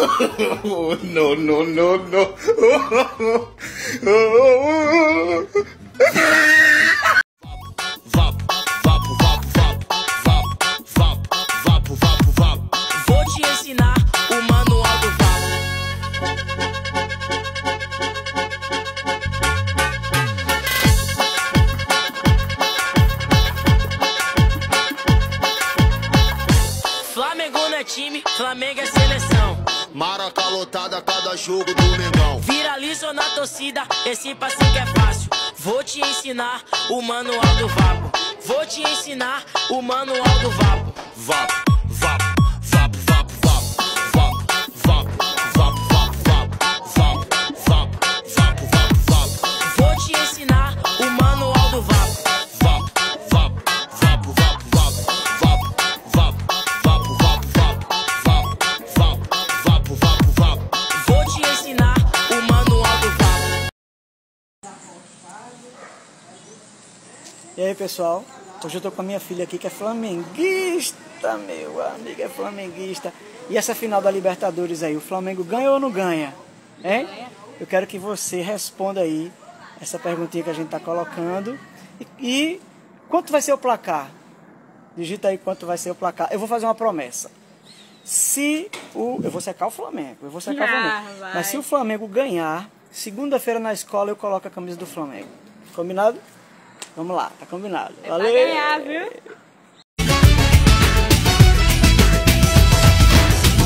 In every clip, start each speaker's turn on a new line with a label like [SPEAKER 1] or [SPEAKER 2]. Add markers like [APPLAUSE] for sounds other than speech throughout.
[SPEAKER 1] oh, [LAUGHS] no, no, no, no.
[SPEAKER 2] vapo, vapo. Vou te ensinar o manual do Flamengo não é time, Flamengo é seleção.
[SPEAKER 3] Lotada cada jogo do Mengão.
[SPEAKER 2] Viralizou na torcida, esse passinho que é fácil. Vou te ensinar o manual do vapo. Vou te ensinar o manual do. Vapo,
[SPEAKER 3] vapo,
[SPEAKER 4] E aí, pessoal? Hoje eu tô com a minha filha aqui que é flamenguista, meu amigo, é flamenguista. E essa final da Libertadores aí, o Flamengo ganha ou não ganha? Hein? Eu quero que você responda aí essa perguntinha que a gente tá colocando. E, e quanto vai ser o placar? Digita aí quanto vai ser o placar. Eu vou fazer uma promessa. Se o. Eu vou secar o Flamengo. Eu vou secar o
[SPEAKER 5] Ah,
[SPEAKER 4] Flamengo.
[SPEAKER 5] vai.
[SPEAKER 4] Mas se o Flamengo ganhar, segunda-feira na escola eu coloco a camisa do Flamengo. Combinado? Vamos lá, tá combinado.
[SPEAKER 5] É pra ganhar, viu?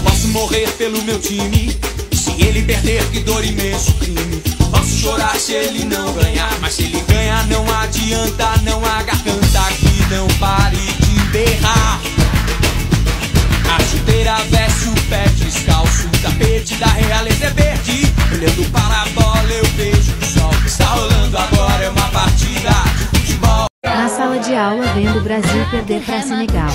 [SPEAKER 6] Posso morrer pelo meu time. Se ele perder, que dor imenso crime. Posso chorar se ele não ganhar. Mas se ele ganhar, não adianta. Não há garganta que não pare de berrar. A chuteira veste o pé descalço. O tapete da realeza é verde. Olhando para
[SPEAKER 7] aula vendo o Brasil perder para Senegal.